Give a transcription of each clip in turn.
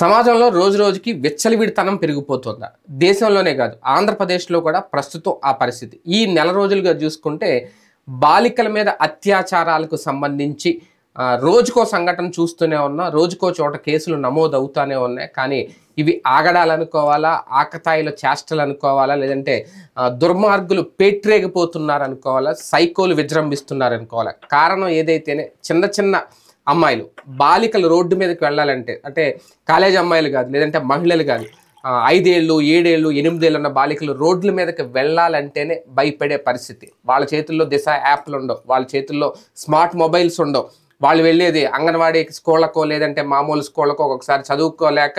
సమాజంలో రోజు రోజుకి విచ్చలవిడితనం పెరిగిపోతుందా? దేశంలోనే కాదు ఆంధ్రప్రదేశ్లో కూడా ప్రస్తుతం ఆ పరిస్థితి. ఈ నెల రోజులుగా చూసుకుంటే బాలికల మీద అత్యాచారాలకు సంబంధించి రోజుకో సంఘటన చూస్తూనే ఉన్నా రోజుకో చోట కేసులు నమోదు అవుతానే ఉన్నాయి. కానీ ఇవి ఆగడాలనుకోవాలా? ఆకతాయిల చేష్టలు అనుకోవాలా? లేదంటే దుర్మార్గులు పేట్రేగిపోతున్నారనుకోవాలా? సైకోలు విజృంభిస్తున్నారు అనుకోవాలా కారణం ఏదైతేనే చిన్న చిన్న అమ్మాయిలు. బాలికలు రోడ్డు మీదకి వెళ్ళాలంటే అంటే కాలేజ్ అమ్మాయిలు కాదు లేదంటే మహిళలు కాదు ఐదేళ్ళు ఏడేళ్ళు ఎనిమిదేళ్ళు ఉన్న బాలికలు రోడ్ల మీదకి వెళ్ళాలంటేనే భయపడే పరిస్థితి. వాళ్ళ చేతుల్లో దిశ యాప్లు ఉండవు వాళ్ళ చేతుల్లో స్మార్ట్ మొబైల్స్ ఉండవు. వాళ్ళు వెళ్ళేది అంగన్వాడీ స్కూళ్ళకో లేదంటే మామూలు స్కూళ్ళకో ఒకసారి చదువుకోలేక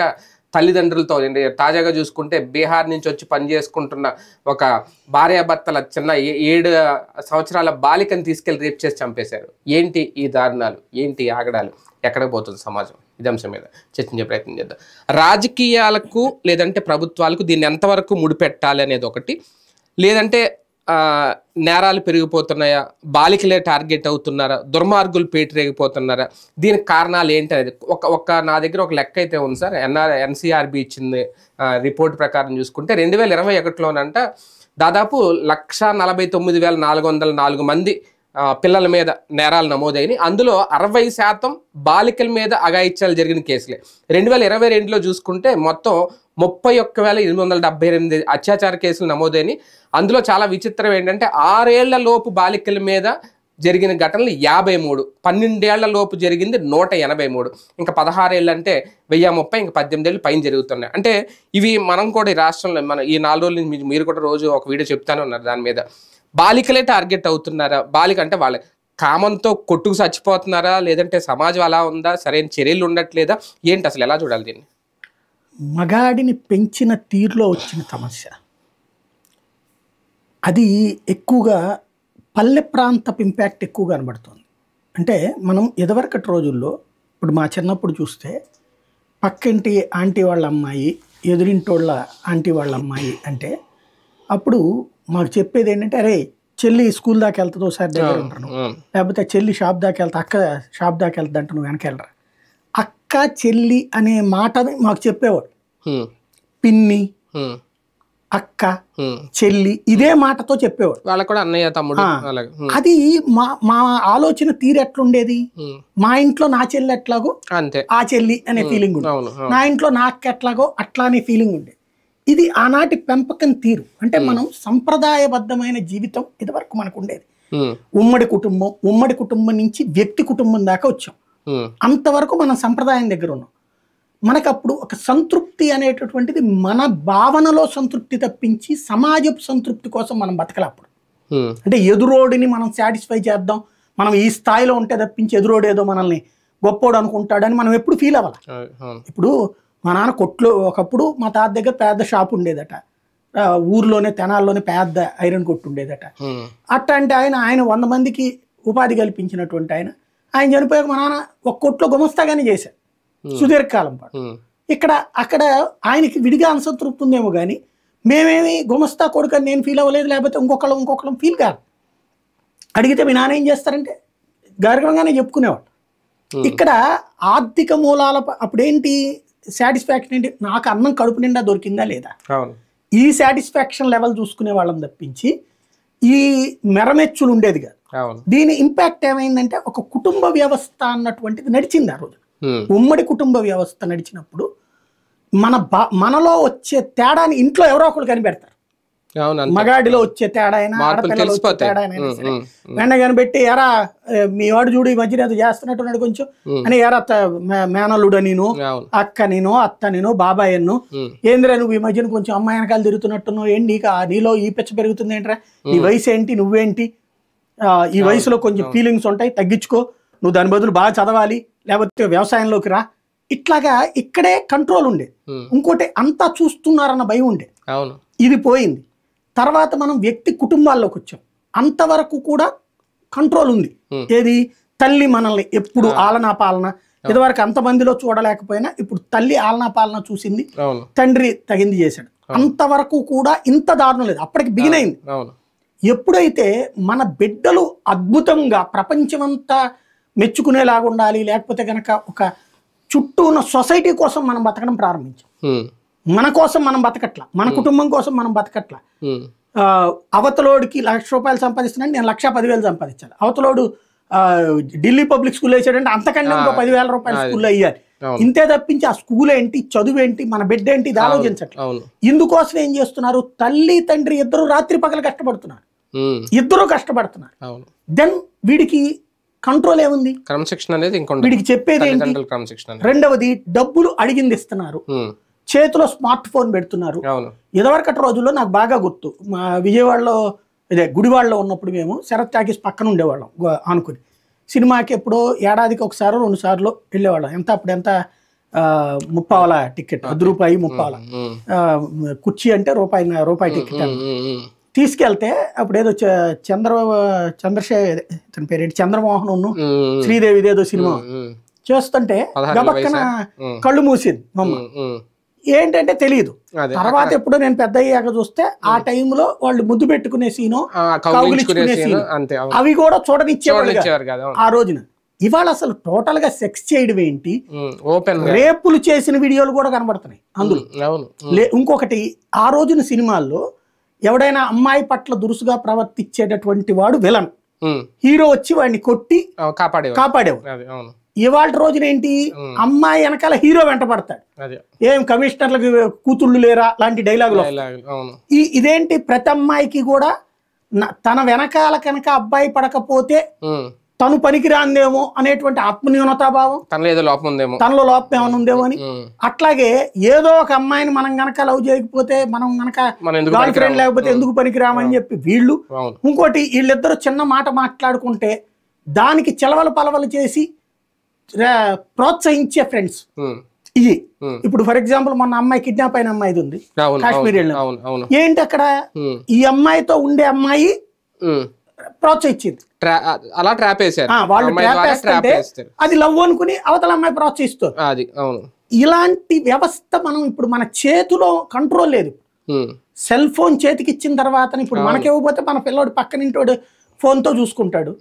తల్లిదండ్రులతో తాజాగా చూసుకుంటే బీహార్ నుంచి వచ్చి పని చేసుకుంటున్న ఒక భార్యాభర్తల చిన్న ఏ- ఏడు సంవత్సరాల బాలికను తీసుకెళ్ళి రేప్ చేసి చంపేశారు. ఏంటి ఈ దారుణాలు? ఏంటి ఆగడాలు? ఎక్కడికి పోతుంది సమాజం? ఇది అంశం మీద చర్చించే ప్రయత్నం చేద్దాం. రాజకీయాలకు లేదంటే ప్రభుత్వాలకు దీన్ని ఎంతవరకు ముడిపెట్టాలి అనేది ఒకటి. లేదంటే నేరాలు పెరిగిపోతున్నాయా? బాలికలే టార్గెట్ అవుతున్నారా? దుర్మార్గులు పేటరేగిపోతున్నారా? దీనికి కారణాలు ఏంటి అనేది ఒక ఒక నా దగ్గర ఒక లెక్క అయితే ఉంది సార్. ఎన్ఆర్ ఎన్సీఆర్బి ఇచ్చింది రిపోర్ట్ ప్రకారం చూసుకుంటే రెండు వేల ఇరవై ఒకటిలోనంట దాదాపు లక్ష నలభై తొమ్మిది వేల నాలుగు వందల నాలుగు మంది పిల్లల మీద నేరాలు నమోదైనవి అందులో అరవై శాతం బాలికల మీద అఘాయిత్యాలు జరిగిన కేసులే. రెండు వేల ఇరవై రెండులో చూసుకుంటే మొత్తం ముప్పై ఒక్క వేల ఎనిమిది వందల డెబ్బై ఎనిమిది అత్యాచార కేసులు నమోదైనవి అందులో చాలా విచిత్రం ఏంటంటే ఆరేళ్ళ లోపు బాలికల మీద జరిగిన ఘటనలు యాభై మూడు. పన్నెండేళ్ళ లోపు జరిగింది నూట ఎనభై మూడు. ఇంకా పదహారేళ్ళు అంటే వెయ్యి ముప్పై ఇంకా పద్దెనిమిది ఏళ్ళు పైన జరుగుతున్నాయి. అంటే ఇవి మనం కూడా ఈ రాష్ట్రంలో మన ఈ నాలుగు రోజుల నుంచి మీరు కూడా రోజు ఒక వీడియో చెప్తానే ఉన్నారు దాని మీద. బాలికలే టార్గెట్ అవుతున్నారా? బాలిక అంటే వాళ్ళ. కామంతో కొట్టుకు చచ్చిపోతున్నారా? లేదంటే సమాజం అలా ఉందా? సరైన చర్యలు ఉండట్లేదా? ఏంటి అసలు ఎలా చూడాలి దీన్ని? మగాడిని పెంచిన తీరులో వచ్చిన సమస్య. అది ఎక్కువగా పల్లె ప్రాంతపు ఇంపాక్ట్ ఎక్కువ కనబడుతుంది. అంటే మనం ఎదవరకటి రోజుల్లో ఇప్పుడు మా చిన్నప్పుడు చూస్తే పక్కింటి ఆంటీ వాళ్ళ అమ్మాయి ఎదురింటోళ్ళ ఆంటీ వాళ్ళ అమ్మాయి అంటే అప్పుడు మాకు చెప్పేది ఏంటంటే అరే చెల్లి స్కూల్ దాకా వెళ్తుందో ఒకసారి దగ్గర ఉంటాను లేకపోతే చెల్లి షాప్ దాకా వెళ్తా అక్క షాప్ దాకా వెళ్తుందంట నువ్వు వెనకెళ్ళరా అక్క చెల్లి అనే మాటని మాకు చెప్పేవాడు. పిన్ని అక్క. చెల్లి ఇదే మాటతో చెప్పేవాడు. వాళ్ళకు కూడా అన్నయ్య తమ్ముడు అది మా మా ఆలోచన తీరు ఎట్లుండేది. మా ఇంట్లో నా చెల్లి ఎట్లాగో అంతే. ఆ చెల్లి అనే ఫీలింగ్ ఉండేది. నా ఇంట్లో నాకు ఎట్లాగో అట్లా అనే ఫీలింగ్ ఉండేది ఇది ఆనాటి పెంపకం తీరు. అంటే మనం సంప్రదాయబద్ధమైన జీవితం ఇదివరకు మనకు ఉండేది. ఉమ్, ఉమ్మడి కుటుంబం ఉమ్మడి కుటుంబం నుంచి వ్యక్తి కుటుంబం దాకా వచ్చాం. అంతవరకు మనం సంప్రదాయం దగ్గర ఉన్నాం. మనకు అప్పుడు ఒక సంతృప్తి అనేటటువంటిది మన భావనలో సంతృప్తి తప్పించి సమాజపు సంతృప్తి కోసం మనం బతకలే అప్పుడు. అంటే ఎదురోడిని మనం సాటిస్ఫై చేద్దాం. మనం ఈ స్థాయిలో ఉంటే తప్పించి ఎదురోడు ఏదో మనల్ని గొప్పోడు అనుకుంటాడని మనం ఎప్పుడు ఫీల్ అవ్వాలి. ఇప్పుడు మా నాన్న కొట్లో ఒకప్పుడు మా తాత దగ్గర పెద్ద షాప్ ఉండేదట. ఊర్లోనే తెనాల్లోనే పెద్ద ఐరన్ కొట్టు ఉండేదట. అట్లాంటి ఆయన ఆయన వంద మందికి ఉపాధి కల్పించినటువంటి ఆయన. ఆయన చనిపోయాక మా నాన్న ఒక కొట్లో గుమస్తాగానే చేశారు సుదీర్ఘకాలం పాటు. ఇక్కడ అక్కడ ఆయనకి విడిగా అసంతృప్తి ఉందేమో కానీ మేమేమి గుమస్తా కొడుకు అని నేను ఫీల్ అవ్వలేదు లేకపోతే ఇంకొకళ్ళం ఇంకొకళ్ళం ఫీల్ కాదు. అడిగితే మీ నాన్న ఏం చేస్తారంటే గర్వంగానే చెప్పుకునేవాడు. ఇక్కడ ఆర్థిక మూలాల అప్పుడేంటి సాటిస్ఫాక్షన్ ఏంటి? నాకు అన్నం కడుపు నిండా దొరికిందా లేదా? ఈ సాటిస్ఫాక్షన్ లెవెల్ చూసుకునే వాళ్ళని తప్పించి ఈ మెరమెచ్చులు ఉండేది కాదు దీని ఇంపాక్ట్ ఏమైందంటే ఒక కుటుంబ వ్యవస్థ అన్నటువంటిది నడిచింది ఆ రోజు. ఉమ్, ఉమ్మడి కుటుంబ వ్యవస్థ నడిచినప్పుడు మన బా మనలో వచ్చే తేడాని ఇంట్లో ఎవరో ఒకరు కనిపెడతారు. మగాడిలో వచ్చే తేడా అయినా తేడా సరే. కనిపెట్టి ఎరా మీ వాడు చూడు ఈ మధ్యన ఏదో చేస్తున్నట్టున్నాడు కొంచెం. అని ఎరా మేనల్లుడు నేను అక్క నేను అత్త నేను బాబాయ్ అన్ను ఏంద్రా నువ్వు ఈ మధ్యన కొంచెం అమ్మాయి వెనకాల తిరుగుతున్నట్టున్నావు? ఏంటి నీకు నీలో ఈ పిచ్చ పెరుగుతుంది ఏంట్రా? నీ వయసు ఏంటి నువ్వేంటి? ఈ వయసులో కొంచెం ఫీలింగ్స్ ఉంటాయి తగ్గించుకో. నువ్వు దాని బదులు బాగా చదవాలి లేకపోతే వ్యవసాయంలోకి రా. ఇట్లాగా ఇక్కడే కంట్రోల్ ఉమ్, ఇంకోటి అంతా చూస్తున్నారన్న భయం అవును. ఇది పోయింది. తర్వాత మనం వ్యక్తి కుటుంబాల్లోకి వచ్చాం. అంతవరకు కూడా కంట్రోల్ ఉంది. ఏది? తల్లి మనల్ని ఎప్పుడు ఆలనా పాలన? ఇదివరకు అంతమందిలో చూడలేకపోయినా ఇప్పుడు తల్లి ఆలనా పాలన చూసింది. తండ్రి తగింది చేశాడు. అంతవరకు కూడా ఇంత దారుణం లేదు. అప్పటికి బిగిన్ అయింది. ఎప్పుడైతే మన బిడ్డలు అద్భుతంగా ప్రపంచమంతా మెచ్చుకునేలాగా ఉండాలి లేకపోతే కనుక ఒక చుట్టూ ఉన్న సొసైటీ కోసం మనం బతకడం ప్రారంభించాం. మన కోసం మనం బతకట్ల. మన కుటుంబం కోసం మనం బతకట్ల. అవతలోడికి లక్ష రూపాయలు సంపాదిస్తున్నాడు నేను లక్ష పదివేలు సంపాదించాలి. అవతలోడు ఢిల్లీ పబ్లిక్ స్కూల్ వేసాడంటే అంతకంటే ఇంకో పదివేల రూపాయల స్కూల్లో అయ్యాలి. ఇంతే తప్పించి ఆ స్కూల్ ఏంటి చదువు ఏంటి మన బిడ్డ ఏంటి ఇది ఆలోచించట్లేదు ఇందుకోసం ఏం చేస్తున్నారు? తల్లి తండ్రి ఇద్దరు రాత్రి పగలు కష్టపడుతున్నారు. ఇద్దరు కష్టపడుతున్నారు. దెన్ వీడికి కంట్రోల్ ఏముంది? క్రమశిక్షణ అనేది వీడికి చెప్పేది రెండవది డబ్బులు అడిగింది ఇస్తున్నారు. చేతిలో స్మార్ట్ ఫోన్ పెడుతున్నారు. ఇదివరకటి రోజుల్లో నాకు బాగా గుర్తు. మా విజయవాడలో ఇదే గుడివాడలో ఉన్నప్పుడు మేము శరత్ టాకీస్ పక్కన ఉండేవాళ్ళం ఆనుకుని. సినిమాకి ఎప్పుడో ఏడాదికి ఒకసారి రెండు సార్లు వెళ్ళేవాళ్ళం. ఎంత అప్పుడు ఎంత ముప్పావల టికెట్ పది రూపాయి ముప్పావల. కుర్చీ అంటే రూపాయి రూపాయి టికెట్ తీసుకెళ్తే అప్పుడు ఏదో చంద్ర చంద్రశేఖర్ ఇతని పేరేంటి చంద్రమోహన్ శ్రీదేవి ఏదో సినిమా. చేస్తుంటే గబక్కన. కళ్ళు మూసింది మమ్మ. ఏంటంటే తెలియదు తర్వాత ఎప్పుడో నేను పెద్ద అయ్యాక చూస్తే ఆ టైంలో వాళ్ళు ముద్దు పెట్టుకునే సీను కౌగిలించుకునే సీన్ అవి కూడా చూడనిచ్చేవాళ్ళు ఆ రోజున. ఇవాళ అసలు టోటల్గా సెక్స్ చేయడం ఏంటి? ఓపెన్ రేపులు చేసిన వీడియోలు కూడా కనబడుతున్నాయి అందులో. ఇంకొకటి ఆ రోజున సినిమాల్లో ఎవడైనా అమ్మాయి పట్ల దురుసుగా ప్రవర్తించేటటువంటి వాడు విలన్. హీరో వచ్చి వాడిని కొట్టి ఆ, కాపాడేవారు కాపాడేవాడు. ఇవాళ రోజున ఏంటి. అమ్మాయి వెనకాల హీరో వెంట పడతాడు. ఏం కమిషనర్లకు కూతుళ్ళు లేరా? లాంటి డైలాగులు ఈ ఇదేంటి? ప్రతి అమ్మాయికి కూడా తన వెనకాల కనుక అబ్బాయి పడకపోతే తను పనికిరాందేమో అనేటువంటి ఆత్మన్యూనతాభావం తనలో ఏదో లోపం ఉందేమో. తనలో లోపం ఏమైనా ఉందేమో అని. అట్లాగే ఏదో ఒక అమ్మాయిని మనం గనక లవ్ చేయకపోతే మనం గనక గర్ల్ ఫ్రెండ్? లేకపోతే ఎందుకు పనికిరామని చెప్పి వీళ్ళు ఇంకోటి వీళ్ళిద్దరూ చిన్న మాట మాట్లాడుకుంటే దానికి చెలవలు పలవలు చేసి ప్రోత్సహించే ఫ్రెండ్స్. ఇది ఇప్పుడు ఫర్ ఎగ్జాంపుల్ మొన్న అమ్మాయి కిడ్నాప్ అయిన అమ్మాయిది ఉంది. కాశ్మీర్ వెళ్ళిన ఏంటి అక్కడ? ఈ అమ్మాయితో ఉండే అమ్మాయి. ప్రోత్సహించింది. అలా ట్రాప్ వాళ్ళు అమ్మాయి ట్రాప్ వేస్తుంటే అది లవ్ అనుకుని అవతల అమ్మాయి ప్రోత్సహిస్తారు అది అవును. ఇలాంటి వ్యవస్థ మనం ఇప్పుడు మన చేతిలో కంట్రోల్ లేదు. సెల్ ఫోన్ చేతికి ఇచ్చిన తర్వాత ఇప్పుడు మనకి ఇవ్వకపోతే మన పిల్లోడు పక్కనింటోడు ఫోన్తో చూసుకుంటాడు.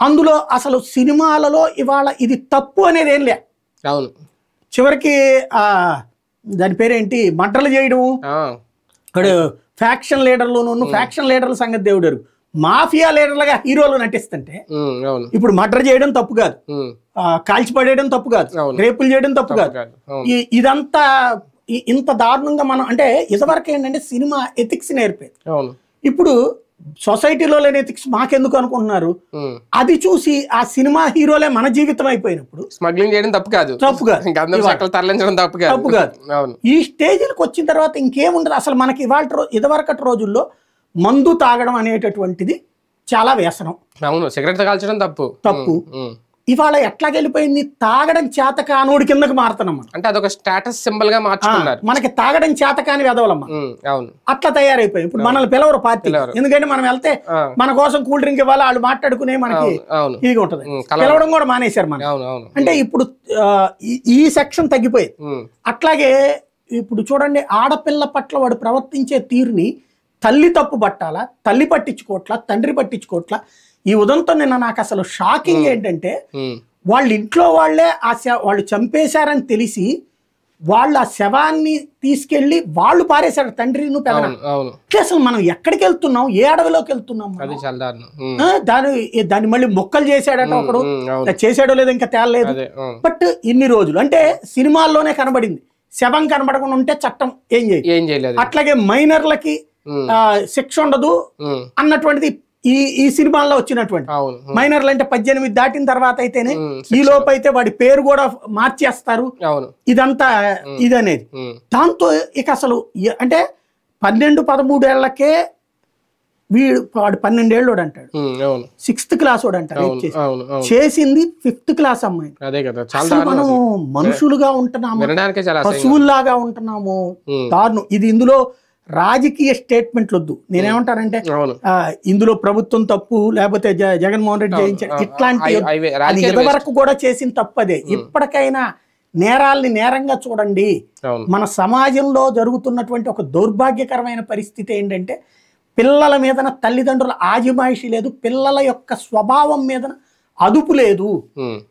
అందులో అసలు సినిమాలలో ఇవాళ ఇది తప్పు అనేది ఏం లే. అవును. చివరికి ఆ దాని పేరేంటి? మంటలు చేయడము. ఇప్పుడు ఫ్యాక్షన్ లీడర్లోను ఫ్యాక్షన్ లీడర్ల సంగతి దేవుడు. మాఫియా లీడర్లుగా హీరోలు నటిస్తుంటే ఇప్పుడు మర్డర్ చేయడం తప్పు కాదు. ఉమ్, ఆ, కాల్చి పడేయడం తప్పు కాదు. రేపులు చేయడం తప్పు కాదు. ఇదంతా ఇంత దారుణంగా మనం అంటే ఇదివరకు ఏంటంటే సినిమా ఎథిక్స్ నేర్పేది. ఇప్పుడు సొసైటీలో లేని ఎథిక్స్ మాకెందుకు అనుకుంటున్నారు. అది చూసి ఆ సినిమా హీరోలే మన జీవితం అయిపోయినప్పుడు స్మగ్లింగ్ చేయడం తప్పు కాదు. తప్పు కాదు. తరలించడం తప్పు కాదు. తప్పు కాదు. ఈ స్టేజ్లకు వచ్చిన తర్వాత ఇంకేముండదు. అసలు మనకి ఇవాళ ఇదివరకటి రోజుల్లో మందు తాగడం అనేటటువంటిది చాలా వ్యసనం. అవును. సిగరెట్ కాల్చడం తప్పు. తప్పు. ఇవాళ ఎట్లాగెళ్ళిపోయింది? తాగడం చేత కానోడి కిందకి మారుతున్నాం అంటే అదొక స్టేటస్ సింబల్గా మార్చుకున్నారు. మనకి తాగడం చేత కాని వెదవలమ్మ అవును. అట్లా తయారైపోయింది ఇప్పుడు మనల్ని పిలవరు పార్టీ. ఎందుకంటే మనం వెళ్తే మన కోసం కూల్ డ్రింక్ ఇవ్వాలి వాళ్ళు మాట్లాడుకునే మనకి ఇదిగా ఉంటది. పిలవడం కూడా మానేశారు మనం. అంటే ఇప్పుడు ఈ- సెక్షన్ తగ్గిపోయింది. అట్లాగే ఇప్పుడు చూడండి ఆడపిల్ల పట్ల వాడు ప్రవర్తించే తీరుని తల్లి తప్పు పట్టాలా? తల్లి పట్టించుకోవట్లా? తండ్రి పట్టించుకోవట్లా? ఈ ఉదంతో నిన్న నాకు అసలు షాకింగ్ ఏంటంటే వాళ్ళ ఇంట్లో వాళ్ళే ఆ వాళ్ళు చంపేశారని తెలిసి వాళ్ళు ఆ శవాన్ని తీసుకెళ్ళి వాళ్ళు పారేశారు తండ్రి నువ్వు అసలు మనం ఎక్కడికి వెళ్తున్నాం? ఏ అడవిలోకి వెళ్తున్నాం దాని దాన్ని మళ్ళీ మొక్కలు చేశాడట ఒకడు. చేశాడో లేదో ఇంకా తేలలేదు. బట్ ఇన్ని రోజులు అంటే సినిమాల్లోనే కనబడింది. శవం కనబడకుండా ఉంటే చట్టం ఏం చేయి? ఏం చేయలేదు. అట్లాగే మైనర్లకి శిక్ష ఉండదు అన్నటువంటిది ఈ ఈ సినిమాల్లో వచ్చినటువంటి. మైనర్లు అంటే పద్దెనిమిది దాటిన తర్వాత అయితేనే ఈ లోపు అయితే వాడి పేరు కూడా మార్చేస్తారు. ఇదంతా ఇదనేది. దాంతో ఇక అసలు అంటే పన్నెండు పదమూడేళ్ళకే వీడు వాడు పన్నెండేళ్ళు అంటాడు. సిక్స్త్ క్లాస్ వాడు అంటాడు చేసింది ఫిఫ్త్ క్లాస్ అమ్మాయి. అదే కదా మనం. మనుషులుగా ఉంటున్నాము. పశువుల్లాగా ఉంటున్నాము. దారుణం. ఇది ఇందులో రాజకీయ స్టేట్మెంట్లు వద్దు. నేనేమంటానంటే ఇందులో ప్రభుత్వం తప్పు లేకపోతే జగన్మోహన్ రెడ్డి జయించాడు. ఆ, ఇట్లాంటి అది ఇదివరకు కూడా చేసిన తప్పదే. ఇప్పటికైనా నేరాల్ని నేరంగా చూడండి. మన సమాజంలో జరుగుతున్నటువంటి ఒక దౌర్భాగ్యకరమైన పరిస్థితి ఏంటంటే పిల్లల మీదన తల్లిదండ్రుల ఆజిమాయిషి లేదు. పిల్లల యొక్క స్వభావం మీదన అదుపు లేదు.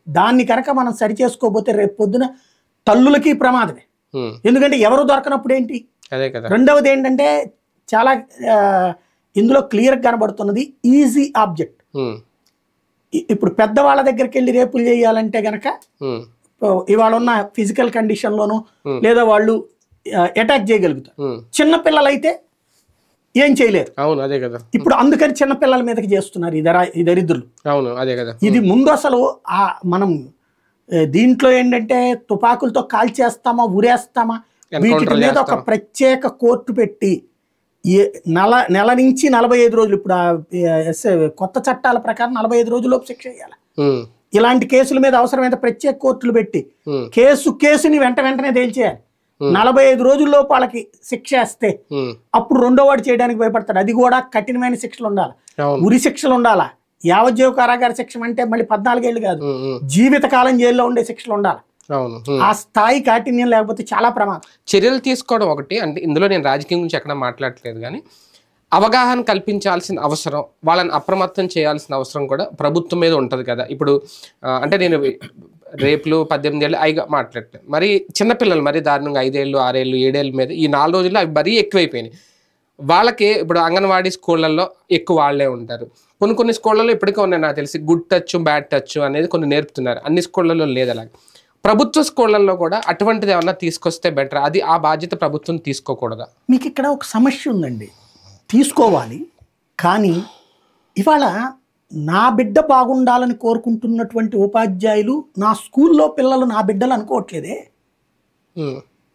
దాన్ని కనుక మనం సరి చేసుకోకపోతే రేపు పొద్దున తల్లులకి ప్రమాదమే. ఎందుకంటే ఎవరు దొరకనప్పుడు ఏంటి? అదే కదా. రెండవది ఏంటంటే చాలా ఇందులో క్లియర్గా కనబడుతున్నది ఈజీ ఆబ్జెక్ట్. ఇప్పుడు పెద్దవాళ్ళ దగ్గరికి వెళ్ళి రేపులు చేయాలంటే గనక ఇవాళ ఉన్న ఫిజికల్ కండిషన్లోను. లేదా వాళ్ళు అటాక్ చేయగలుగుతారు. ఉమ్, చిన్న పిల్లలైతే ఏం చేయలేరు. అవును అదే కదా. ఇప్పుడు అందుకని చిన్న పిల్లల మీదకి చేస్తున్నారు ఈ దర ఈ దరిద్రులు. అవును అదే కదా. ఇది ముందు అసలు ఆ మనం దీంట్లో ఏంటంటే తుపాకులతో కాల్చేస్తామా ఉరేస్తామా వీటి మీద ఒక. ప్రత్యేక కోర్టు పెట్టి నెల నెల నుంచి నలభై ఐదు రోజులు ఇప్పుడు కొత్త చట్టాల ప్రకారం నలభై ఐదు రోజుల్లోపు శిక్ష ఉమ్, ఇలాంటి కేసుల మీద అవసరమైతే ప్రత్యేక కోర్టులు పెట్టి కేసు కేసుని వెంట వెంటనే తేల్చేయాలి. నలభై ఐదు రోజుల్లోపు వాళ్ళకి శిక్ష వేస్తే అప్పుడు రెండో వాడు చేయడానికి భయపడతాడు. అది కూడా కఠినమైన శిక్షలు ఉండాలి. ఉరి శిక్షలు ఉండాలా? యావజ్జీవ కారాగార శిక్ష అంటే మళ్ళీ పద్నాలుగేళ్ళు కాదు. జీవితకాలం జైల్లో ఉండే శిక్షలు ఉండాలి. ఆ స్థాయి కాఠిన్యం లేకపోతే చాలా ప్రమాదం. చర్యలు తీసుకోవడం ఒకటి అంటే ఇందులో నేను రాజకీయం గురించి ఎక్కడ మాట్లాడట్లేదు కానీ అవగాహన కల్పించాల్సిన అవసరం వాళ్ళని అప్రమత్తం చేయాల్సిన అవసరం కూడా ప్రభుత్వం మీద ఉంటుంది కదా. ఇప్పుడు అంటే నేను రేపులు పద్దెనిమిది ఏళ్ళు అయిగా మాట్లాడట్లేదు. మరి చిన్నపిల్లలు మరి దారుణంగా ఐదేళ్ళు ఆరేళ్ళు ఏడేళ్ళ మీద ఈ నాలుగు రోజుల్లో అవి మరీ ఎక్కువైపోయినాయి. వాళ్ళకి ఇప్పుడు అంగన్వాడీ స్కూళ్ళల్లో ఎక్కువ వాళ్ళే ఉంటారు. కొన్ని కొన్ని స్కూళ్ళల్లో ఇప్పటికే ఉన్నాయి నాకు తెలిసి గుడ్ టచ్ బ్యాడ్ టచ్ అనేది కొన్ని నేర్పుతున్నారు. అన్ని స్కూళ్ళల్లో లేదు అలాగే. ప్రభుత్వ స్కూళ్ళల్లో కూడా అటువంటిది ఏమన్నా తీసుకొస్తే బెటర్? అది ఆ బాధ్యత ప్రభుత్వం తీసుకోకూడదా? మీకు ఇక్కడ ఒక సమస్య ఉందండి. తీసుకోవాలి కానీ ఇవాళ నా బిడ్డ బాగుండాలని కోరుకుంటున్నటువంటి ఉపాధ్యాయులు నా స్కూల్లో పిల్లలు నా బిడ్డలు అనుకోవట్లేదే.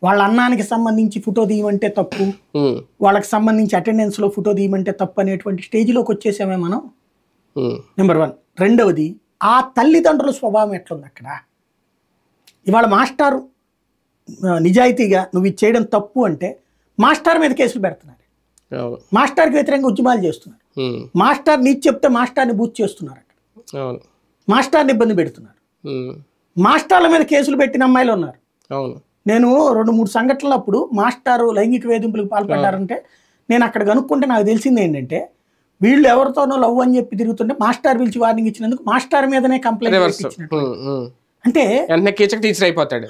వాళ్ళ అన్నానికి సంబంధించి ఫోటో తీయమంటే తప్పు. వాళ్ళకి సంబంధించి అటెండెన్స్లో ఫోటో తీయమంటే తప్పు అనేటువంటి స్టేజ్లోకి వచ్చేసామే మనం. నెంబర్ వన్ రెండవది ఆ తల్లిదండ్రుల స్వభావం ఎట్లుంది అక్కడ? ఇవాళ మాస్టారు నిజాయితీగా నువ్వు ఇది చేయడం తప్పు అంటే మాస్టర్ మీద కేసులు పెడుతున్నారు. మాస్టర్కి వ్యతిరేకంగా ఉద్యమాలు చేస్తున్నారు. మాస్టర్ నీకు చెప్తే మాస్టర్ని బూత్ చేస్తున్నారు అక్కడ మాస్టర్ని ఇబ్బంది పెడుతున్నారు. మాస్టర్ల మీద కేసులు పెట్టిన అమ్మాయిలు ఉన్నారు. నేను రెండు మూడు సంఘటనలు అప్పుడు మాస్టారు లైంగిక వేధింపులకు పాల్పడ్డారంటే నేను అక్కడ కనుక్కుంటే నాకు తెలిసింది ఏంటంటే వీళ్ళు ఎవరితోనో లవ్ అని చెప్పి తిరుగుతుంటే మాస్టర్ పిలిచి వార్నింగ్ ఇచ్చినందుకు మాస్టర్ మీదనే కంప్లైంట్ ఇచ్చినట్టు. అంటే వెంటనే కీచక టీచర్ అయిపోతాడు.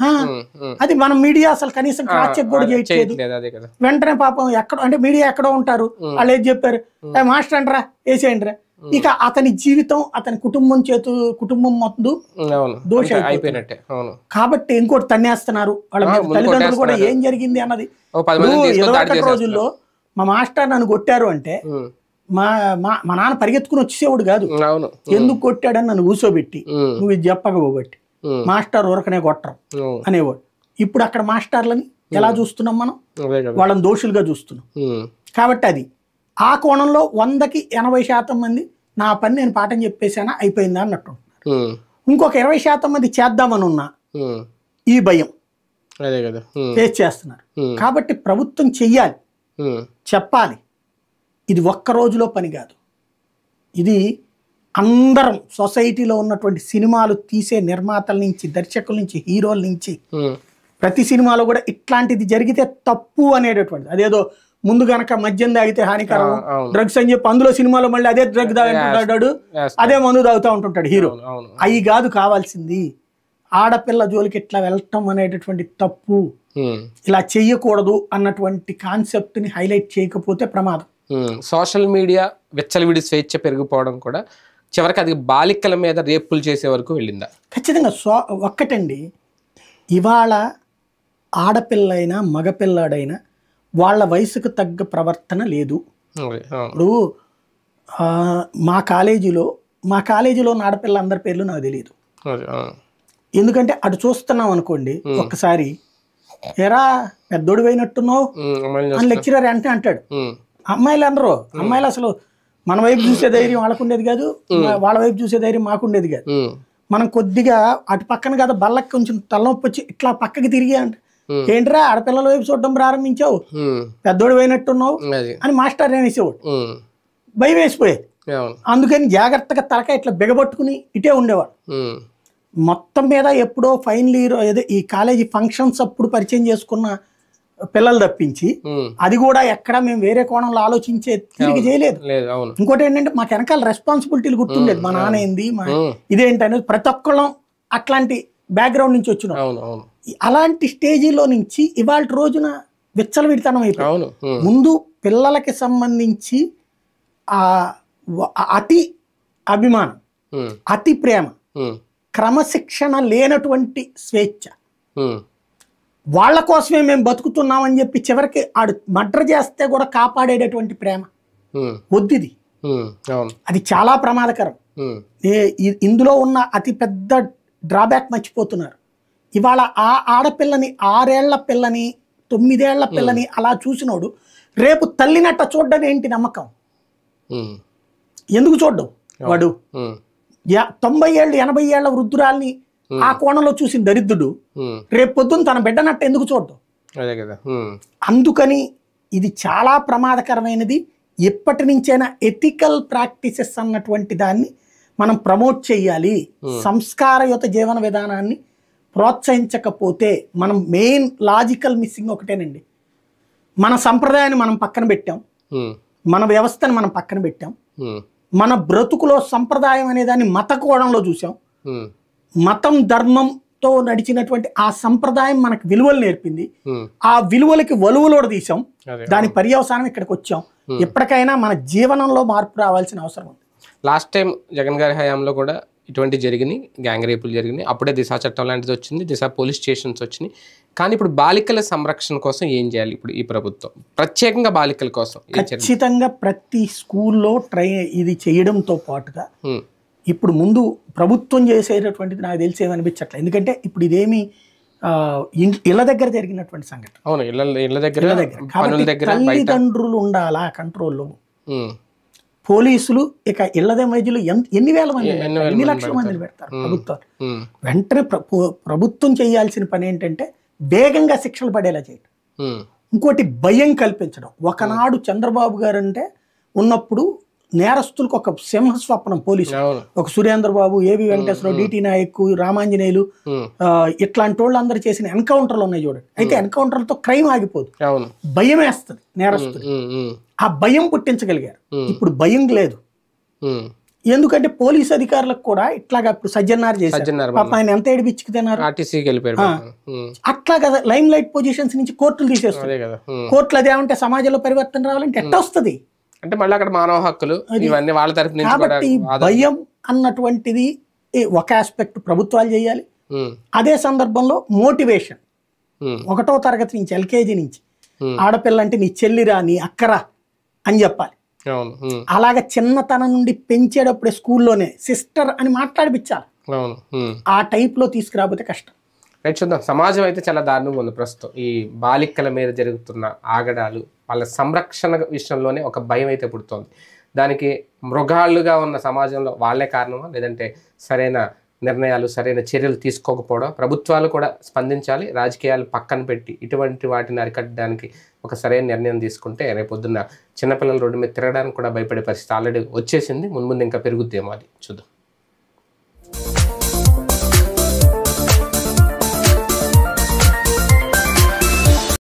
అది మన మీడియా అసలు కనీసం క్రాస్ చెక్ కూడా చేయట్లేదు. వెంటనే పాపం ఎక్కడ అంటే మీడియా ఎక్కడో ఉంటారు వాళ్ళు ఏది చెప్పారు? "ఏ, మాస్టర్ అంటరా? వేసేయండి రా ఇక అతని జీవితం అతని కుటుంబం చేతు కుటుంబం మొత్తం దోష అయిపోయినట్టే కాబట్టి ఇంకోటి తన్నేస్తున్నారు. వాళ్ళ తల్లిదండ్రులు కూడా. ఏం జరిగింది అన్నది. చేసేస్తున్నారు. రోజుల్లో మా మాస్టర్ నన్ను కొట్టారు అంటే మా మా మా నాన్న పరిగెత్తుకుని వచ్చేసేవాడు కాదు. ఎందుకు కొట్టాడని నన్ను కూర్చోబెట్టి నువ్వు ఇది చెప్పకపోబట్టి. మాస్టర్ ఊరకనే కొట్టరు అనేవాడు. ఇప్పుడు అక్కడ మాస్టర్లని ఎలా చూస్తున్నాం మనం? వాళ్ళని దోషులుగా చూస్తున్నాం. కాబట్టి అది. ఆ కోణంలో వందకి ఎనభై శాతం మంది నా పని నేను పాఠం చెప్పేశానా అయిపోయిందా అన్నట్టు ఇంకొక ఇరవై శాతం మంది చేద్దామని ఉన్నా ఈ భయం. ఫేస్ చేస్తున్నారు. కాబట్టి ప్రభుత్వం చెయ్యాలి. చెప్పాలి. ఇది ఒక్క రోజులో పని కాదు. ఇది అందరం సొసైటీలో ఉన్నటువంటి సినిమాలు తీసే నిర్మాతల నుంచి దర్శకుల నుంచి హీరోల నుంచి ప్రతి సినిమాలో కూడా ఇట్లాంటిది జరిగితే తప్పు అనేటటువంటిది. అదేదో ముందు గనక మద్యం తాగితే హానికరం. డ్రగ్స్ అని చెప్పి అందులో సినిమాలో మళ్ళీ అదే డ్రగ్ తాగుతుంటాడు. అదే మందు తాగుతూ ఉంటుంటాడు హీరో. అవి కాదు కావాల్సింది. ఆడపిల్ల జోలికి ఇట్లా వెళ్ళటం అనేటటువంటి తప్పు. ఇలా చెయ్యకూడదు అన్నటువంటి కాన్సెప్ట్ని హైలైట్ చేయకపోతే ప్రమాదం. సోషల్ మీడియా విచ్చలవిడి స్వేచ్ఛ పెరిగిపోవడం కూడా చివరికి అది బాలికల మీద రేపులు చేసే వరకు వెళ్ళిందా? ఖచ్చితంగా సో ఒక్కటండి. ఇవాళ ఆడపిల్లైనా మగపిల్లాడైనా వాళ్ళ వయసుకు తగ్గ ప్రవర్తన లేదు. ఇప్పుడు మా కాలేజీలో మా కాలేజీలో ఉన్న ఆడపిల్ల అందరి పేర్లు నాకు తెలియదు ఎందుకంటే అటు చూస్తున్నాం అనుకోండి ఒక్కసారి ఎరా పెద్దోడు పోయినట్టున్నావు అని లెక్చరర్ అంటే అంటాడు. అమ్మాయిలు అనరు. అమ్మాయిలు అసలు మన వైపు చూసే ధైర్యం వాళ్ళకు ఉండేది కాదు వాళ్ళ వైపు చూసే ధైర్యం మాకు ఉండేది కాదు మనం కొద్దిగా అటు పక్కన కదా బల్లకి కొంచెం తలనొప్పి వచ్చి ఇట్లా పక్కకి తిరిగి అంటే. ఏంట్రా ఆడపిల్లల వైపు చూడడం ప్రారంభించావు? పెద్దోడు పోయినట్టున్నావు? అని మాస్టర్ అనేసేవాడు. భయం వేసిపోయేది. అందుకని జాగ్రత్తగా తలక ఇట్లా బిగబట్టుకుని ఇటే ఉండేవాడు. మొత్తం మీద ఎప్పుడో ఫైనల్ ఇయర్ ఏదో ఈ కాలేజీ ఫంక్షన్స్ అప్పుడు పరిచయం చేసుకున్న పిల్లలు తప్పించి అది కూడా ఎక్కడ మేము వేరే కోణంలో ఆలోచించే తిరిగి చేయలేదు. ఇంకోటి ఏంటంటే మాకు వెనకాల రెస్పాన్సిబిలిటీలు గుర్తుండేది. మా నాన్న ఏంది మా ఇదేంటి అనేది ప్రతి ఒక్కళ్ళం అట్లాంటి బ్యాక్గ్రౌండ్ నుంచి వచ్చినాం. అలాంటి స్టేజీలో నుంచి ఇవాళ రోజున విచ్చలవిడితనం అయిపోయింది. ముందు పిల్లలకి సంబంధించి ఆ అతి అభిమానం అతి ప్రేమ క్రమశిక్షణ లేనటువంటి స్వేచ్ఛ. వాళ్ళ కోసమే మేము బతుకుతున్నామని చెప్పి చివరికి ఆడు మర్డర్ చేస్తే కూడా కాపాడేటటువంటి ప్రేమ. వద్దిది. అది చాలా ప్రమాదకరం. ఇందులో ఉన్న అతి పెద్ద డ్రాబ్యాక్ మర్చిపోతున్నారు. ఇవాళ ఆ ఆడపిల్లని ఆరేళ్ళ పిల్లని తొమ్మిదేళ్ళ పిల్లని అలా చూసినోడు రేపు తల్లినట్ట చూడడం ఏంటి నమ్మకం? ఎందుకు చూడ్డం? వాడు తొంభై ఏళ్ళు ఎనభై ఏళ్ళ వృద్ధురాల్ని ఆ కోణంలో చూసిన దరిద్రుడు రేపు పొద్దున్న తన బిడ్డనట్టు ఎందుకు చూడడం? అదే కదా. ఉమ్, అందుకని ఇది చాలా ప్రమాదకరమైనది. ఎప్పటి నుంచైనా ఎథికల్ ప్రాక్టీసెస్ అన్నటువంటి దాన్ని మనం ప్రమోట్ చేయాలి. సంస్కారయుత జీవన విధానాన్ని ప్రోత్సహించకపోతే మనం మెయిన్ లాజికల్ మిస్సింగ్ ఒకటేనండి. మన సంప్రదాయాన్ని మనం పక్కన పెట్టాం. మన వ్యవస్థని మనం పక్కన పెట్టాం. మన బ్రతుకులో సంప్రదాయం అనే దాన్ని మత కోణంలో చూసాం మతం ధర్మంతో నడిచినటువంటి ఆ సంప్రదాయం మనకు విలువలు నేర్పింది. ఆ విలువలకి వలువలోడ తీసాం దాని పర్యవసానం ఇక్కడికి వచ్చాం. ఎప్పటికైనా మన జీవనంలో మార్పు రావాల్సిన అవసరం ఉంది. లాస్ట్ టైం జగన్ గారి హయాంలో కూడా ఇటువంటి జరిగినాయి. గ్యాంగ్ రేపులు జరిగినాయి. అప్పుడే దిశ చట్టం లాంటిది వచ్చింది. దిశ పోలీస్ స్టేషన్స్ వచ్చినాయి. కానీ ఇప్పుడు బాలికల సంరక్షణ కోసం ఏం చేయాలి ఇప్పుడు ఈ ప్రభుత్వం? ప్రత్యేకంగా బాలికల కోసం ఖచ్చితంగా ప్రతి స్కూల్లో ట్రై ఇది చేయడంతో పాటుగా ఇప్పుడు ముందు ప్రభుత్వం చేసేటటువంటిది నాకు తెలిసి ఏమనిపించట్లేదు ఎందుకంటే ఇప్పుడు ఇదేమి ఇళ్ళ దగ్గర జరిగినటువంటి సంఘటన. అవును ఇళ్ళ ఇళ్ళ దగ్గర దగ్గర. తల్లిదండ్రులు ఉండాలా కంట్రోల్లో? పోలీసులు ఇక ఇళ్ళ ఎంత ఎన్ని వేల మంది ఎన్ని మంది లక్షల మందిని పెడతారు? ప్రభుత్వాలు? వెంటనే ప్రభుత్వం చేయాల్సిన పని ఏంటంటే వేగంగా శిక్షలు పడేలా చేయడం ఇంకోటి భయం కల్పించడం. ఒకనాడు చంద్రబాబు గారు అంటే ఉన్నప్పుడు నేరస్తులకు ఒక సింహ స్వప్నం పోలీసు ఒక సురేంద్ర బాబు ఏవి వెంకటేశ్వరరావు డిటి నాయక్ రామాంజనేయులు ఇట్లాంటి వాళ్ళు అందరూ చేసిన ఎన్కౌంటర్లు ఉన్నాయి చూడండి అయితే ఎన్కౌంటర్లతో క్రైమ్ ఆగిపోదు. భయం వేస్తుంది నేరస్తుడు ఆ భయం పుట్టించగలిగారు. ఇప్పుడు భయం లేదు. ఎందుకంటే పోలీస్ అధికారులకు కూడా ఇట్లాగా ఇప్పుడు సజ్జన్నారు చేశారు. సజ్జనార్ పాప ఆయన ఎంత ఏడిపించుకు తిన్నారు? ఆర్టీసీకి అట్లా కదా లైమ్ లైట్ పొజిషన్స్ నుంచి కోర్టులు తీసేస్తారు. కోర్టులు అదేమంటే సమాజంలో పరివర్తన రావాలంటే ఎట్ట వస్తుంది అంటే మళ్ళీ అక్కడ మానవ హక్కులు ఇవన్నీ వాళ్ళ తరపు నుంచి భయం అన్నటువంటిది ఒక ఆస్పెక్ట్ ప్రభుత్వాలు చేయాలి. అదే సందర్భంలో మోటివేషన్ ఒకటో తరగతి నుంచి ఎల్కేజీ నుంచి ఆడపిల్ల అంటే నీ చెల్లిరా నీ అక్కరా అని చెప్పాలి. అలాగ చిన్నతనం నుండి పెంచేటప్పుడే స్కూల్లోనే సిస్టర్ అని మాట్లాడిపించాలి. ఆ టైప్లో తీసుకురాకపోతే కష్టం. రైట్ చూద్దాం. సమాజం అయితే చాలా దారుణంగా ఉంది ప్రస్తుతం. ఈ బాలికల మీద జరుగుతున్న ఆగడాలు వాళ్ళ సంరక్షణ విషయంలోనే ఒక భయం అయితే పుడుతోంది. దానికి మృగాళ్ళుగా ఉన్న సమాజంలో వాళ్ళే కారణమా? లేదంటే సరైన నిర్ణయాలు సరైన చర్యలు తీసుకోకపోవడం? ప్రభుత్వాలు కూడా స్పందించాలి రాజకీయాలు పక్కన పెట్టి ఇటువంటి వాటిని అరికట్టడానికి ఒక సరైన నిర్ణయం తీసుకుంటే రేపొద్దున్న చిన్నపిల్లల రోడ్డు మీద తిరగడానికి కూడా భయపడే పరిస్థితి ఆల్రెడీ వచ్చేసింది. మున్ముందు ఇంకా పెరుగుద్దేమో అది. చూద్దాం.